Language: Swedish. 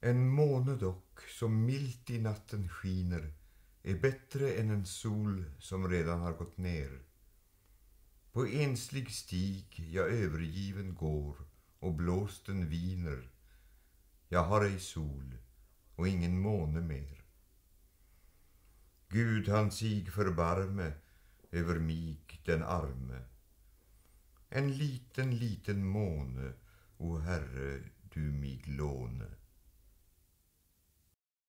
En måne dock som milt i natten skiner är bättre än en sol som redan har gått ner. På enslig stig jag övergiven går och blåsten viner. Jag har ej sol och ingen måne mer. Gud han sig förbarme över mig den arme. En liten, liten måne, o Herre, du mig låne.